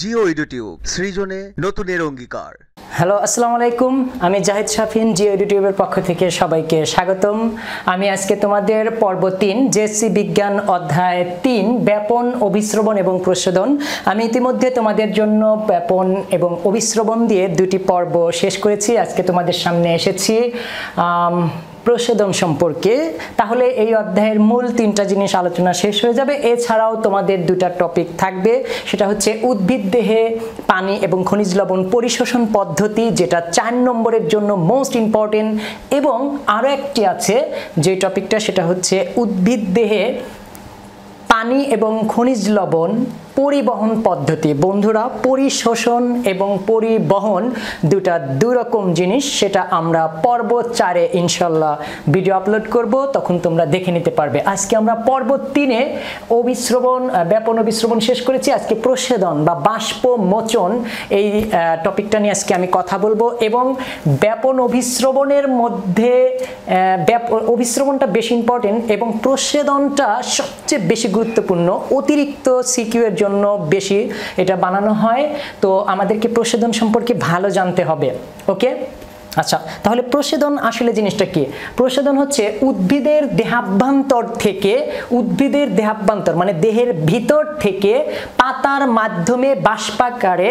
Jio YouTube সৃজনে নতুনের অঙ্গীকার। Hello, আসসালামু আলাইকুম। আমি জাহিদ শাফিন, জিও ইউটিউবের পক্ষ থেকে সবাইকে স্বাগতম। আমি আজকে তোমাদের পর্ব তিন জেসি বিজ্ঞান অধ্যায় তিন, ব্যাপন অভিশ্রবণ এবং প্রশোধন। আমি ইতিমধ্যে তোমাদের জন্য ব্যাপন এবং অভিশ্রবণ দিয়ে দুটি পর্ব শেষ করেছি। আজকে তোমাদের সামনে এসেছি। প্রশোধন সম্পর্কে, তাহলে এই অধ্যায়ের মূল তিনটা জিনিস আলোচনা শেষ হয়ে যাবে। এছাড়াও তোমাদের দুটা টপিক থাকবে, সেটা হচ্ছে উদ্ভিদ দেহে পানি এবং খনিজ লবণ পরিশোষণ পদ্ধতি, যেটা চার নম্বরের জন্য মোস্ট ইম্পর্টেন্ট এবং আরও একটি আছে, যে টপিকটা সেটা হচ্ছে উদ্ভিদ দেহে পানি এবং খনিজ লবণ পরিবহন পদ্ধতি। বন্ধুরা, পরিশোষণ এবং পরিবহন দুটা দুরকম জিনিস, সেটা আমরা পর্ব চারে ইনশাল্লাহ ভিডিও আপলোড করব, তখন তোমরা দেখে নিতে পারবে। আজকে আমরা পর্ব তিনে অবিশ্রবণ ব্যাপন অবিশ্রবণ শেষ করেছি। আজকে প্রসেদন বা বাষ্প মোচন এই টপিকটা নিয়ে আজকে আমি কথা বলব এবং ব্যাপন অভিশ্রবণের মধ্যে অভিশ্রবণটা বেশি ইম্পর্টেন্ট এবং প্রসেদনটা সবচেয়ে বেশি গুরুত্বপূর্ণ। অতিরিক্ত সিকিউ এর জন্য বেশি এটা বানানো হয়। তো আমাদেরকে প্রসাদন সম্পর্কে ভালো জানতে হবে ওকে? আচ্ছা তাহলে প্রসেদন আসলে জিনিসটা কি? প্রসেদন হচ্ছে উদ্ভিদের দেহাভ্যন্তর থেকে, উদ্ভিদের দেহাভ্যন্তর মানে দেহের ভিতর থেকে পাতার মাধ্যমে বাষ্পাকারে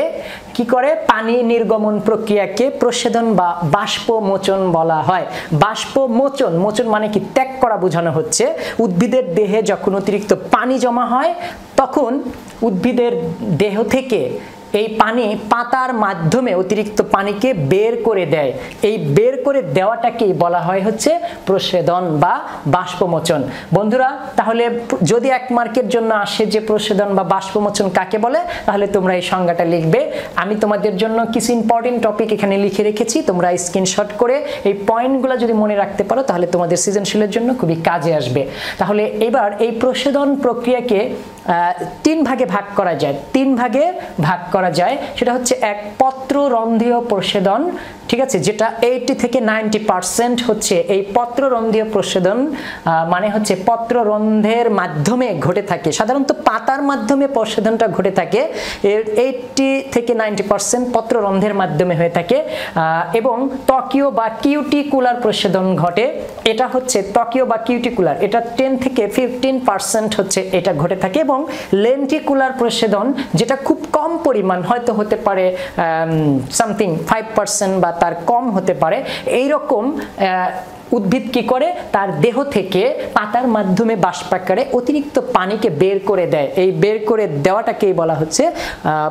কি করে? পানি নির্গমন প্রক্রিয়াকে প্রসেদন বা বাষ্প মোচন বলা হয়। বাষ্প মোচন মোচন মানে কি? ত্যাগ করা বোঝানো হচ্ছে। উদ্ভিদের দেহে যখন অতিরিক্ত পানি জমা হয়, তখন উদ্ভিদের দেহ থেকে এই পানি পাতার মাধ্যমে অতিরিক্ত পানিকে বের করে দেয়। এই বের করে দেওয়াটাকেই বলা হয় হচ্ছে প্রসেদন বা বাষ্পমোচন। বন্ধুরা, তাহলে যদি এক মার্কের জন্য আসে যে প্রসেদন বা বাষ্পমোচন কাকে বলে, তাহলে তোমরা এই সংজ্ঞাটা লিখবে। আমি তোমাদের জন্য কিছু ইম্পর্টেন্ট টপিক এখানে লিখে রেখেছি। তোমরা স্ক্রিনশট করে এই পয়েন্টগুলো যদি মনে রাখতে পারো, তাহলে তোমাদের সৃজনশীলের জন্য খুবই কাজে আসবে। তাহলে এবার এই প্রসেদন প্রক্রিয়াকে তিন ভাগে ভাগ করা যায়। তিন ভাগে ভাগ করা যায় সেটা হচ্ছে এক পত্র রন্ধ্রীয় প্রসেদন ঠিক আছে, যেটা এইটি থেকে নাইনটি পার্সেন্ট হচ্ছে এই পত্র রন্ধ্রীয় প্রসেদন মানে হচ্ছে পত্র রন্ধ্রের মাধ্যমে ঘটে থাকে। সাধারণত পাতার মাধ্যমে প্রসেদনটা ঘটে থাকে। এর এইটটি থেকে নাইনটি পার্সেন্ট পত্র রন্ধ্রের মাধ্যমে হয়ে থাকে। এবং ত্বকীয় বা কিউটিকুলার প্রসেদন ঘটে। এটা হচ্ছে ত্বকীয় বা কিউটিকুলার। এটা টেন থেকে ফিফটিন পার্সেন্ট হচ্ছে এটা ঘটে থাকে এবং লেন্টিকুলার প্রসেদন যেটা খুব কম পরিমাণ, হয়তো হতে পারে সামথিং ফাইভ পার্সেন্ট বা তার কম হতে পারে। এই রকম উদ্ভিদ কি করে? তার দেহ থেকে পাতার মাধ্যমে বাষ্পাকারে অতিরিক্ত পানিকে বের করে দেয়। এই বের করে দেওয়াটাকেই বলা হচ্ছে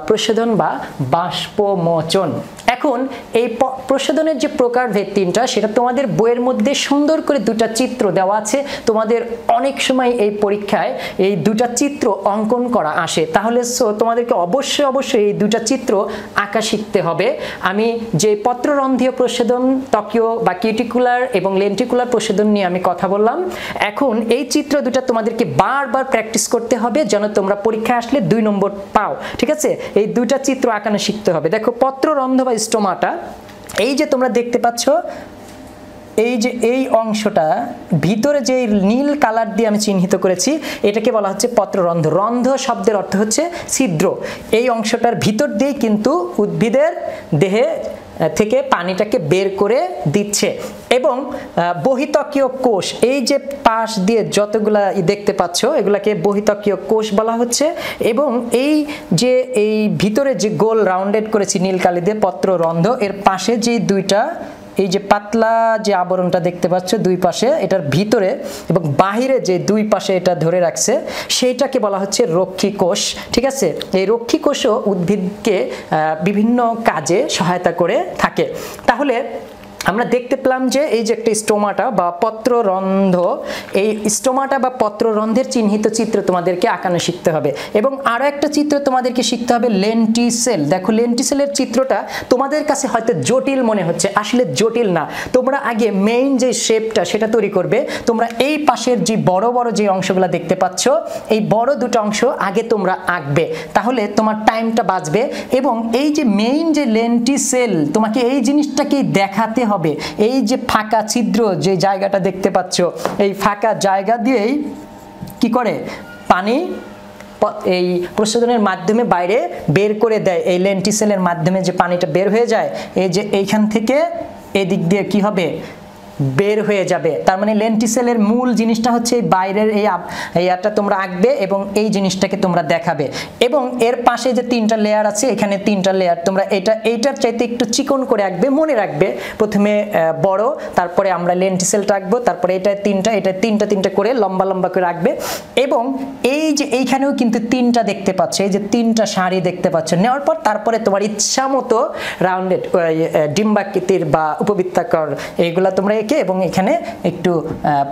প্রশোধন বা বাষ্পমোচন। এখন এই প- প্রশোধনের যে প্রকারভেদ তিনটা, সেটা তোমাদের বইয়ের মধ্যে সুন্দর করে দুটা চিত্র দেওয়া আছে। তোমাদের অনেক সময় এই পরীক্ষায় এই দুটা চিত্র অঙ্কন করা আসে। তাহলে তোমাদেরকে অবশ্যই অবশ্যই এই দুটা চিত্র আঁকা শিখতে হবে। আমি যে পত্ররন্ধ্রীয় প্রশোধন ত্বকীয় বা কিউটিকুলার এবং লেন্টিকুলার প্রশোধন নিয়ে আমি কথা বললাম, এখন এই চিত্র দুটা তোমাদেরকে বারবার প্র্যাকটিস করতে হবে যেন তোমরা পরীক্ষায় আসলে দুই নম্বর পাও। ঠিক আছে? এই দুইটা চিত্র আঁকানো শিখতে হবে। দেখো, পত্ররন্ধ্র বা স্টোমাটা, এই যে তোমরা দেখতে পাচ্ছ, এই যে এই অংশটা, ভিতরে যে নীল কালার দিয়ে আমি চিহ্নিত করেছি, এটাকে বলা হচ্ছে পত্ররন্ধ্র রন্ধ্র শব্দের অর্থ হচ্ছে ছিদ্র। এই অংশটার ভিতর দিয়েই কিন্তু উদ্ভিদের দেহে থেকে পানিটাকে বের করে দিচ্ছে। এবং বহিতকীয় কোষ, এই যে পাশ দিয়ে যতগুলা দেখতে পাচ্ছ, এগুলাকে বহিতকীয় কোষ বলা হচ্ছে। এবং এই যে, এই ভিতরে যে গোল রাউন্ডেড করেছি নীল কালি দিয়ে পত্ররন্ধ, এর পাশে যে দুইটা এই যে পাতলা যে আবরণটা দেখতে পাচ্ছ দুই পাশে, এটার ভিতরে এবং বাহিরে যে দুই পাশে এটা ধরে রাখছে, সেইটাকে বলা হচ্ছে রক্ষী কোষ, ঠিক আছে? এই রক্ষী কোষও উদ্ভিদকে বিভিন্ন কাজে সহায়তা করে থাকে। তাহলে আমরা দেখতে পেলাম যে এই যে একটা স্টোমাটা বা পত্ররন্ধ, এই স্টোমাটা বা পত্ররন্ধের চিহ্নিত চিত্র তোমাদেরকে আঁকানো শিখতে হবে। এবং আরও একটা চিত্র তোমাদেরকে শিখতে হবে, লেন্টিসেল। দেখো, লেন্টিসেলের চিত্রটা তোমাদের কাছে হয়তো জটিল মনে হচ্ছে, আসলে জটিল না। তোমরা আগে মেইন যে শেপটা সেটা তৈরি করবে। তোমরা এই পাশের যে বড় বড় যে অংশগুলো দেখতে পাচ্ছ, এই বড় দুটো অংশ আগে তোমরা আঁকবে। তাহলে তোমার টাইমটা বাঁচবে। এবং এই যে মেইন যে লেন্টিসেল, তোমাকে এই জিনিসটাকেই দেখাতে হবে। এই যে ফাঁকা ছিদ্র যে জায়গাটা দেখতে পাচ্ছ, এই ফাঁকা জায়গা দিয়েই কি করে? পানি এই প্রশোধনের মাধ্যমে বাইরে বের করে দেয়। এই লেন্টিসেলের মাধ্যমে যে পানিটা বের হয়ে যায়, এই যে এইখান থেকে এদিক দিয়ে কি হবে? বের হয়ে যাবে। তার মানে লেন্টিসেলের মূল জিনিসটা হচ্ছে এই বাইরের এই আপ- তোমরা আঁকবে এবং এই জিনিসটাকে তোমরা দেখাবে। এবং এর পাশে যে তিনটা লেয়ার আছে, এখানে তিনটা লেয়ার তোমরা এটা এইটার চাইতে একটু চিকন করে আঁকবে, মনে রাখবে। প্রথমে বড়, তারপরে আমরা লেন্টিসেলটা আঁকবো, তারপরে এটা তিনটা এটা তিনটা তিনটা করে লম্বা লম্বা করে রাখবে এবং এই যে এইখানেও কিন্তু তিনটা দেখতে পাচ্ছ, এই যে তিনটা শাড়ি দেখতে পাচ্ছ। নেওয়ার পর তারপরে তোমার ইচ্ছা মতো রাউন্ডেড ডিম্বাকৃতির বা উপবৃত্তাকর, এইগুলা তোমরা এঁকে এবং এখানে একটু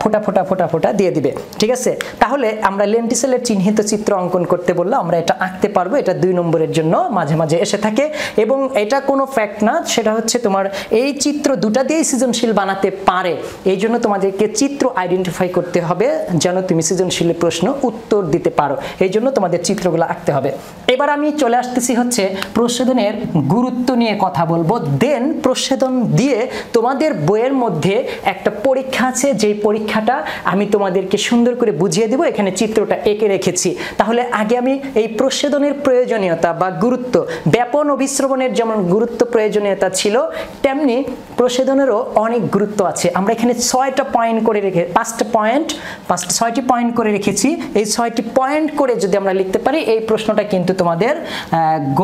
ফোটা ফোটা, ফোঁটা ফোঁটা দিয়ে দিবে। ঠিক আছে? তাহলে আমরা লেন্টিসেলের চিহ্নিত চিত্র অঙ্কন করতে বললে, আমরা এটা আঁকতে পারব, এটা দুই নম্বরের জন্য মাঝে মাঝে এসে থাকে। এবং এটা কোনো ফ্যাক্ট না, সেটা হচ্ছে তোমার এই চিত্র দুটা দিয়েই সৃজনশীল বানাতে পারে। এই জন্য তোমাদেরকে চিত্র আইডেন্টিফাই করতে হবে, যেন তুমি সৃজনশীল প্রশ্ন উত্তর দিতে পারো। এই জন্য তোমাদের চিত্রগুলো আঁকতে হবে। এবার আমি চলে আসতেছি হচ্ছে প্রচ্ছদনের গুরুত্ব নিয়ে কথা বলব। দেন প্রচ্ছদন দিয়ে তোমাদের বইয়ের মধ্যে একটা পরীক্ষা আছে, যেই পরীক্ষাটা আমি তোমাদেরকে সুন্দর করে বুঝিয়ে দেবো, এখানে চিত্রটা এঁকে রেখেছি। তাহলে আগে আমি এই প্রসেদনের প্রয়োজনীয়তা বা গুরুত্ব, ব্যাপন অভিশ্রবণের যেমন গুরুত্ব প্রয়োজনীয়তা ছিল, তেমনি প্রসেদনেরও অনেক গুরুত্ব আছে। আমরা এখানে ছয়টা পয়েন্ট করে রেখে, পাঁচটা পয়েন্ট পাঁচটা, ছয়টি পয়েন্ট করে রেখেছি। এই ছয়টি পয়েন্ট করে যদি আমরা লিখতে পারি, এই প্রশ্নটা কিন্তু তোমাদের গ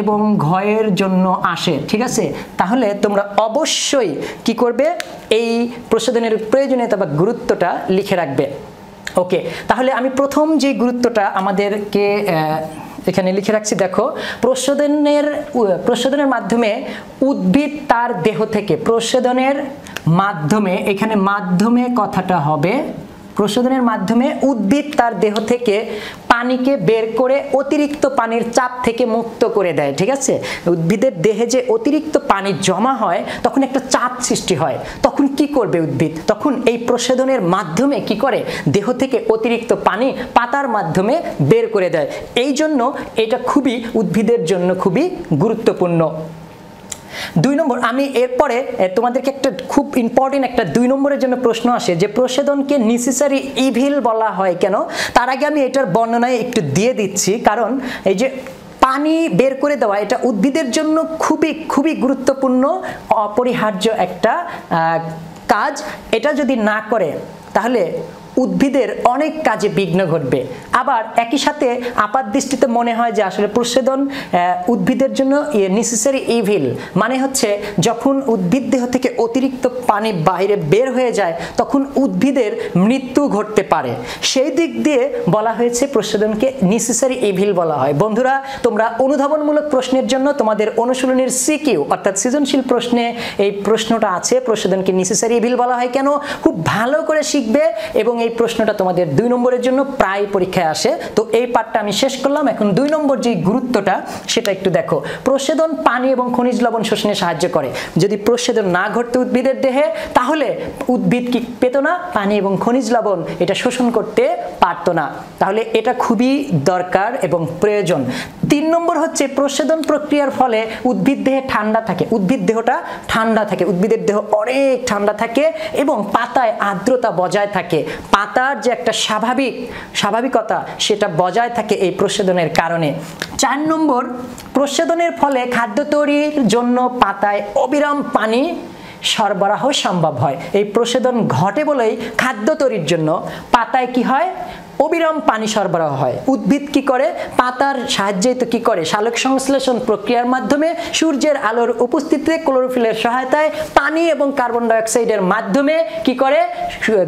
এবং ঘয়ের জন্য আসে, ঠিক আছে? তাহলে তোমরা অবশ্যই কি করবে? এই প্রসাধনের প্রয়োজনীয়তা বা গুরুত্বটা লিখে রাখবে। ওকে, তাহলে আমি প্রথম যে গুরুত্বটা আমাদেরকে এখানে লিখে রাখছি, দেখো প্রসাধনের প্রসাধনের মাধ্যমে উদ্ভিদ তার দেহ থেকে প্রসাধনের মাধ্যমে, এখানে মাধ্যমে কথাটা হবে প্রশোধনের মাধ্যমে উদ্ভিদ তার দেহ থেকে পানিকে বের করে অতিরিক্ত পানির চাপ থেকে মুক্ত করে দেয়, ঠিক আছে? উদ্ভিদের দেহে যে অতিরিক্ত পানি জমা হয়, তখন একটা চাপ সৃষ্টি হয়। তখন কি করবে উদ্ভিদ? তখন এই প্রশোধনের মাধ্যমে কি করে? দেহ থেকে অতিরিক্ত পানি পাতার মাধ্যমে বের করে দেয়। এই জন্য এটা খুবই উদ্ভিদের জন্য খুবই গুরুত্বপূর্ণ। দুই নম্বর, আমি এরপরে তোমাদেরকে একটা খুব ইম্পর্টেন্ট একটা দুই নম্বরের জন্য প্রশ্ন আসে যে প্রসেদনকে নেসেসারি ইভিল বলা হয় কেন? তার আগে আমি এটার বর্ণনায় একটু দিয়ে দিচ্ছি, কারণ এই যে পানি বের করে দেওয়া, এটা উদ্ভিদের জন্য খুবই খুবই গুরুত্বপূর্ণ, অপরিহার্য একটা কাজ। এটা যদি না করে, তাহলে উদ্ভিদের অনেক কাজে বিঘ্ন ঘটবে। আবার একই সাথে আপাত দৃষ্টিতে মনে হয় যে আসলে প্রচ্ছেদন উদ্ভিদের জন্য নেসেসারি ইভিল মানে হচ্ছে যখন উদ্ভিদ দেহ থেকে অতিরিক্ত পানি বাইরে বের হয়ে যায়, তখন উদ্ভিদের মৃত্যু ঘটতে পারে। সেই দিক দিয়ে বলা হয়েছে প্রচ্ছেদনকে নেসেসারি ইভিল বলা হয়। বন্ধুরা, তোমরা অনুধাবনমূলক প্রশ্নের জন্য তোমাদের অনুশীলনের সিকিউ অর্থাৎ সৃজনশীল প্রশ্নে এই প্রশ্নটা আছে প্রচ্ছেদনকে নেসেসারি ইভিল বলা হয় কেন? খুব ভালো করে শিখবে এবং এই প্রশ্নটা তোমাদের দুই নম্বরের জন্য প্রায় পরীক্ষায় আসে, তো এই পার্টটা আমি শেষ করলাম। এখন দুই নম্বর যে গুরুত্বটা, সেটা একটু দেখো। প্রচ্ছেদন পানি এবং খনিজ লবণ শোষণে সাহায্য করে। যদি প্রচ্ছেদন না ঘটতো উদ্ভিদের দেহে, তাহলে উদ্ভিদ কি পেত না? পানি এবং খনিজ লবণ এটা শোষণ করতে পারতো না। তাহলে এটা খুবই দরকার এবং প্রয়োজন। তিন নম্বর হচ্ছে প্রসেদন প্রক্রিয়ার ফলে উদ্ভিদ দেহে ঠান্ডা থাকে। উদ্ভিদ দেহটা ঠান্ডা থাকে। উদ্ভিদের দেহ অনেক ঠান্ডা থাকে এবং পাতায় আর্দ্রতা বজায় থাকে। পাতার যে একটা স্বাভাবিক, স্বাভাবিকতা সেটা বজায় থাকে এই প্রচ্ছেদনের কারণে। চার নম্বর প্রচ্ছেদনের ফলে খাদ্য তৈরির জন্য পাতায় অবিরাম পানি সরবরাহ সম্ভব হয়। এই প্রসেদন ঘটে বলেই খাদ্য তৈরির জন্য পাতায় কি হয়? অবিরাম পানি সরবরাহ হয়। উদ্ভিদ কি করে? পাতার সাহায্যে তো কি করে? সালোক সংশ্লেষণ প্রক্রিয়ার মাধ্যমে সূর্যের আলোর উপস্থিতিতে ক্লোরোফিলের সহায়তায় পানি এবং কার্বন ডাইঅক্সাইডের মাধ্যমে কি করে?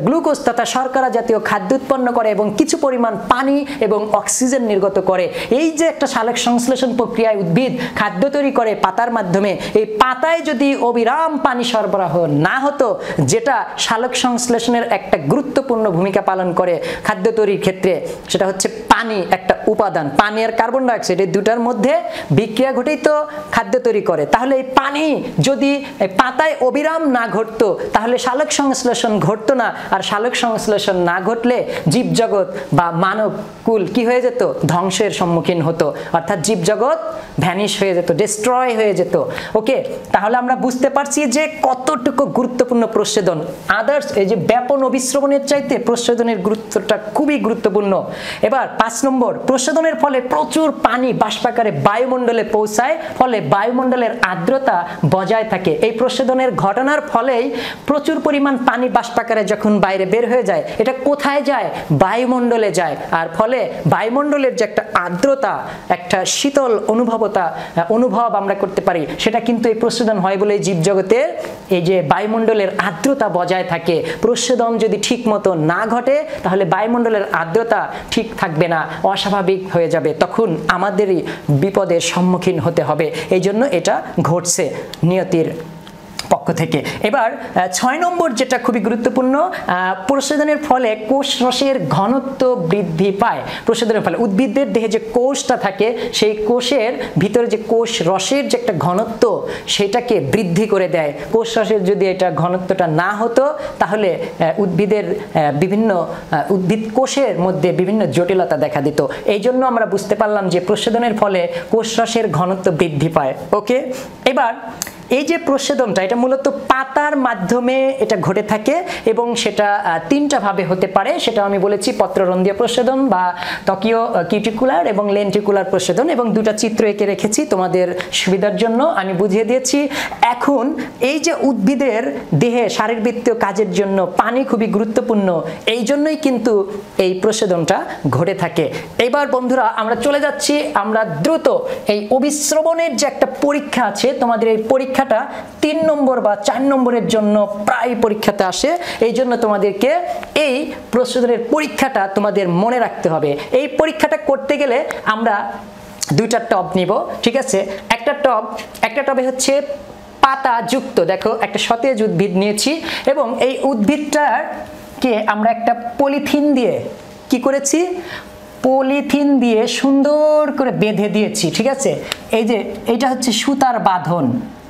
গ্লুকোজ তথা শর্করা জাতীয় খাদ্য উৎপন্ন করে এবং কিছু পরিমাণ পানি এবং অক্সিজেন নির্গত করে। এই যে একটা সালোক সংশ্লেষণ প্রক্রিয়ায় উদ্ভিদ খাদ্য তৈরি করে পাতার মাধ্যমে, এই পাতায় যদি অবিরাম পানি সরবরাহ না হতো, যেটা সালোক সংশ্লেষণের একটা গুরুত্বপূর্ণ ভূমিকা পালন করে খাদ্য তৈরির ক্ষেত্রে সেটা হচ্ছে পানি একটা উপাদান। পানি আর কার্বন ডাইঅক্সাইড এই দুটার মধ্যে বিক্রিয়া ঘটেই তো খাদ্য তৈরি করে। তাহলে এই পানি যদি পাতায় অবিরাম না ঘটতো, তাহলে সালোক সংশ্লেষণ ঘটতো না। আর সালোক সংশ্লেষণ না ঘটলে জীবজগৎ বা মানব কুল কি হয়ে যেত? ধ্বংসের সম্মুখীন হতো। অর্থাৎ জীবজগৎ ভ্যানিশ হয়ে যেত ডিস্ট্রয় হয়ে যেত। ওকে তাহলে আমরা বুঝতে পারছি যে কতটুকু গুরুত্বপূর্ণ প্রচ্ছেদন আদার্স এই যে ব্যাপন অবিশ্রবণের চাইতে প্রচ্ছেদনের গুরুত্বটা খুবই গুরুত্বপূর্ণ। এবার পাঁচ নম্বর প্রশোধনের ফলে প্রচুর পানি বাষ্পাকারে বায়ুমণ্ডলে পৌঁছায়, ফলে বায়ুমণ্ডলের আর্দ্রতা বজায় থাকে। এই প্রশোধনের ঘটনার ফলেই প্রচুর পরিমাণ পানি বাষ্পাকারে যখন বাইরে বের হয়ে যায়, এটা কোথায় যায়? বায়ুমণ্ডলে যায়। আর ফলে বায়ুমণ্ডলের যে একটা আর্দ্রতা, একটা শীতল অনুভবতা, অনুভব আমরা করতে পারি, সেটা কিন্তু এই প্রশোধন হয় বলে জীবজগতের এই যে বায়ুমণ্ডলের আর্দ্রতা বজায় থাকে। প্রশোধন যদি ঠিক মতো না ঘটে, তাহলে বায়ুমণ্ডলের আর্দ্রতা ঠিক থাকবে না, অস্বাভাবিক হয়ে যাবে। তখন আমাদেরই বিপদের সম্মুখীন হতে হবে। এই জন্য এটা ঘটছে নিয়তির পক্ষ থেকে। এবার ছয় নম্বর যেটা খুবই গুরুত্বপূর্ণ আহ, ফলে কোষ রসের ঘনত্ব বৃদ্ধি পায়। প্রশোধনের ফলে উদ্ভিদের দেহে যে কোষটা থাকে সেই কোষের ভিতরে যে কোষ রসের যে একটা ঘনত্ব সেটাকে বৃদ্ধি করে দেয়। কোষ রসের যদি এটা ঘনত্বটা না হতো তাহলে উদ্ভিদের বিভিন্ন উদ্ভিদ কোষের মধ্যে বিভিন্ন জটিলতা দেখা দিত। এই জন্য আমরা বুঝতে পারলাম যে প্রশোধনের ফলে কোষ রসের ঘনত্ব বৃদ্ধি পায়। ওকে? এবার এই যে প্রচ্ছেদনটা এটা মূলত পাতার মাধ্যমে এটা ঘটে থাকে এবং সেটা তিনটা ভাবে হতে পারে। সেটা আমি বলেছি, পত্ররন্ধ্রীয় প্রচ্ছেদন বা ত্বকীয় কিউটিকুলার এবং লেন্টিকুলার প্রচ্ছেদন এবং দুটা চিত্র এঁকে রেখেছি তোমাদের সুবিধার জন্য। আমি বুঝিয়ে দিয়েছি, এখন এই যে উদ্ভিদের দেহে শারীরবৃত্তীয় কাজের জন্য পানি খুবই গুরুত্বপূর্ণ, এই জন্যই কিন্তু এই প্রচ্ছেদনটা ঘটে থাকে। এবার বন্ধুরা, আমরা চলে যাচ্ছি, আমরা দ্রুত এই অবিশ্রবণের যে একটা পরীক্ষা আছে, তোমাদের এই পরীক্ষাটা তিন নম্বর বা চার নম্বরের জন্য প্রায় পরীক্ষাতে আসে। এই জন্য তোমাদেরকে এই প্রশ্নের পরীক্ষাটা তোমাদের মনে রাখতে হবে। এই পরীক্ষাটা করতে গেলে আমরা দুইটা টব নিব, ঠিক আছে? একটা টব, একটা টবে হচ্ছে পাতা যুক্ত। দেখো, একটা সতেজ উদ্ভিদ নিয়েছি এবং এই উদ্ভিদটার কে আমরা একটা পলিথিন দিয়ে কি করেছি? পলিথিন দিয়ে সুন্দর করে বেঁধে দিয়েছি, ঠিক আছে? এই যে এটা হচ্ছে সুতার বাঁধন।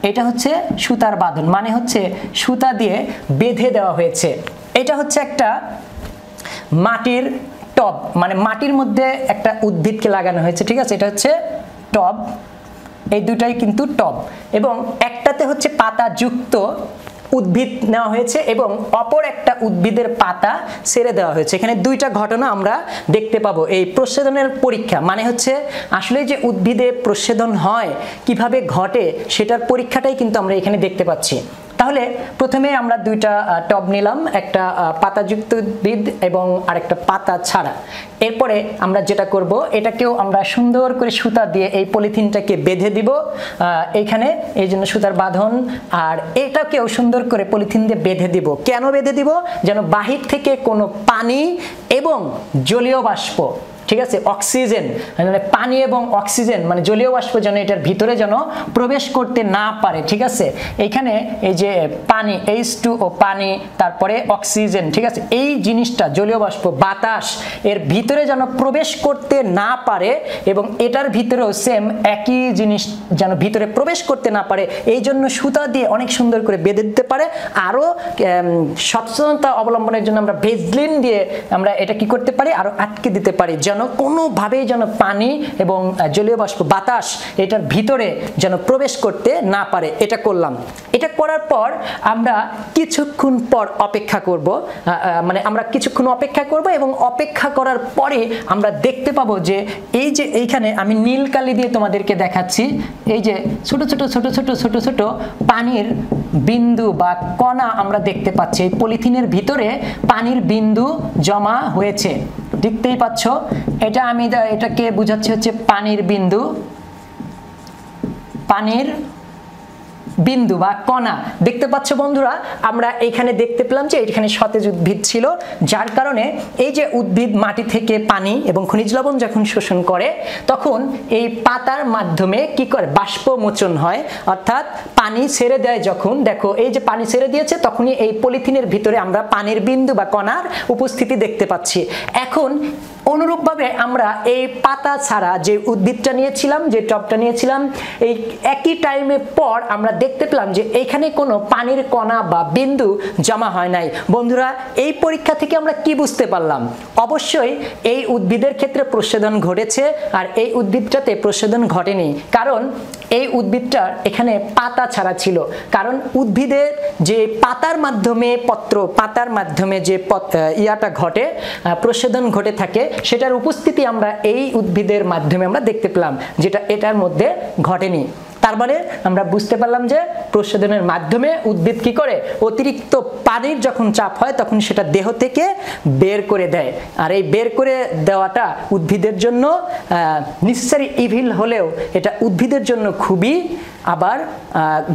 এটা হচ্ছে সুতার বাঁধন মানে হচ্ছে সুতা দিয়ে বেঁধে দেওয়া হয়েছে। এটা হচ্ছে একটা মাটির টব মানে মাটির মধ্যে একটা উদ্ভিদকে লাগানো হয়েছে, ঠিক আছে? এটা হচ্ছে টব। এই দুটাই কিন্তু টব। এবং একটাতে হচ্ছে পাতা যুক্ত উদ্ভিদ নেওয়া হয়েছে এবং অপর একটা উদ্ভিদের পাতা ছেড়ে দেওয়া হয়েছে। এখানে দুইটা ঘটনা আমরা দেখতে পাবো। এই প্রসেদনের পরীক্ষা মানে হচ্ছে আসলে যে উদ্ভিদে প্রসেদন হয়, কীভাবে ঘটে, সেটার পরীক্ষাটাই কিন্তু আমরা এখানে দেখতে পাচ্ছি। তাহলে প্রথমে আমরা দুইটা টব নিলাম, একটা পাতাযুক্ত উদ্ভিদ এবং আরেকটা পাতা ছাড়া। এরপরে আমরা যেটা করব, এটাকেও আমরা সুন্দর করে সুতা দিয়ে এই পলিথিনটাকে বেঁধে দিব এইখানে এই জন্য সুতার বাঁধন, আর এটাকেও সুন্দর করে পলিথিন দিয়ে বেঁধে দিব। কেন বেঁধে দিব? যেন বাহির থেকে কোনো পানি এবং জলীয় বাষ্প ঠিক আছে? অক্সিজেন মানে পানি এবং অক্সিজেন মানে জলীয় বাষ্প যেন এটার ভিতরে যেন প্রবেশ করতে না পারে, ঠিক আছে? এইখানে এই যে পানি এইচ টু ও পানি, তারপরে অক্সিজেন, ঠিক আছে? এই জিনিসটা, জলীয় বাষ্প, বাতাস, এর ভিতরে যেন প্রবেশ করতে না পারে এবং এটার ভিতরেও সেম একই জিনিস যেন ভিতরে প্রবেশ করতে না পারে, এই জন্য সুতা দিয়ে অনেক সুন্দর করে বেঁধে দিতে পারে। আরও সচেতনতা অবলম্বনের জন্য আমরা ভেজলিন দিয়ে আমরা এটা কি করতে পারি? আরও আটকে দিতে পারি, যেন কোনোভাবেই যেন পানি এবং জলীয় বাষ্প, বাতাস এটার ভিতরে যেন প্রবেশ করতে না পারে, এটা করলাম। এটা করার পর আমরা কিছুক্ষণ পর অপেক্ষা করব মানে আমরা কিছুক্ষণ অপেক্ষা করব এবং অপেক্ষা করার পরে আমরা দেখতে পাবো যে এই যে এইখানে আমি নীল কালি দিয়ে তোমাদেরকে দেখাচ্ছি, এই যে ছোট ছোট ছোট ছোট ছোট ছোট পানির বিন্দু বা কণা আমরা দেখতে পাচ্ছি। এই পলিথিনের ভিতরে পানির বিন্দু জমা হয়েছে। দেখতেই পাচ্ছ। এটা আমি এটাকে বুঝাচ্ছি হচ্ছে পানির বিন্দু। পানির বিন্দু বা কণা। দেখতে পাচ্ছ বন্ধুরা, আমরা এখানে দেখতে পেলাম যে এখানে সতেজ উদ্ভিদ ছিল, যার কারণে এই যে উদ্ভিদ মাটি থেকে পানি এবং খনিজ লবণ যখন শোষণ করে, তখন এই পাতার মাধ্যমে কি করে? বাষ্প মোচন হয়। অর্থাৎ পানি ছেড়ে দেয় যখন। দেখো, এই যে পানি ছেড়ে দিয়েছে, তখনই এই পলিথিনের ভিতরে আমরা পানির বিন্দু বা কণার উপস্থিতি দেখতে পাচ্ছি। এখন অনুরূপভাবে আমরা এই পাতা ছাড়া যে উদ্ভিদটা নিয়েছিলাম যে টবটা নিয়েছিলাম এই একই টাইমে পর আমরা দেখতে পেলাম যে এইখানে কোনো পানির কণা বা বিন্দু জমা হয় নাই। বন্ধুরা এই পরীক্ষা থেকে আমরা কি বুঝতে পারলাম? অবশ্যই এই উদ্ভিদের ক্ষেত্রে প্রচ্ছেদন ঘটেছে আর এই উদ্ভিদটাতে প্রচ্ছেদন ঘটেনি। কারণ এই উদ্ভিদটার এখানে পাতা ছাড়া ছিল। কারণ উদ্ভিদের যে পাতার মাধ্যমে পত্র পাতার মাধ্যমে যে ইয়াটা ঘটে আহ, প্রচ্ছেদন ঘটে থাকে সেটার উপস্থিতি আমরা এই উদ্ভিদের মাধ্যমে আমরা দেখতে পেলাম যেটা এটার মধ্যে ঘটেনি। তার মানে আমরা বুঝতে পারলাম যে প্রচ্ছেদনের মাধ্যমে উদ্ভিদ কি করে? অতিরিক্ত পানির যখন চাপ হয়, তখন সেটা দেহ থেকে বের করে দেয়। আর এই বের করে দেওয়াটা উদ্ভিদের জন্য নিঃসারি ইভিল হলেও এটা উদ্ভিদের জন্য খুবই আবার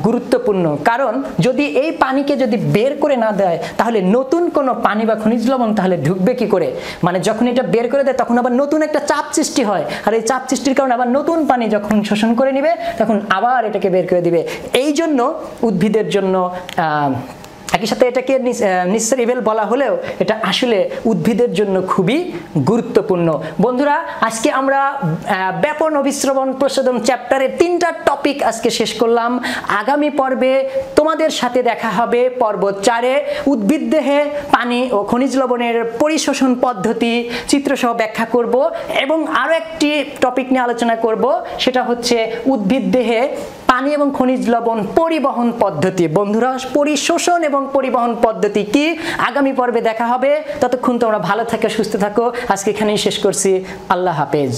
গুরুত্বপূর্ণ। কারণ যদি এই পানিকে যদি বের করে না দেয়, তাহলে নতুন কোনো পানি বা খনিজ লবণ তাহলে ঢুকবে কি করে? মানে যখন এটা বের করে দেয়, তখন আবার নতুন একটা চাপ সৃষ্টি হয়। আর এই চাপ সৃষ্টির কারণে আবার নতুন পানি যখন শোষণ করে নিবে, তখন আবার এটাকে বের করে দিবে। এই জন্য উদ্ভিদের জন্য একই সাথে এটাকে নিঃসার ইভেল বলা হলেও এটা আসলে উদ্ভিদের জন্য খুবই গুরুত্বপূর্ণ। বন্ধুরা, আজকে আমরা ব্যাপন অবিশ্রবণ প্রসাদন চ্যাপ্টারের তিনটা টপিক আজকে শেষ করলাম। আগামী পর্বে তোমাদের সাথে দেখা হবে পর্ব চারে উদ্ভিদ দেহে পানি ও খনিজ লবণের পরিশোষণ পদ্ধতি। চিত্রসহ ব্যাখ্যা করব এবং আরও একটি টপিক নিয়ে আলোচনা করব, সেটা হচ্ছে উদ্ভিদ দেহে পানি এবং খনিজ লবণ পরিবহন পদ্ধতি। বন্ধুরা, পরিশোষণ এবং পরিবহন পদ্ধতি কি? আগামী পর্বে দেখা হবে। ততক্ষণ তোমরা ভালো থাকো, সুস্থ থাকো। আজকে এখানেই শেষ করছি। আল্লাহ হাফেজ।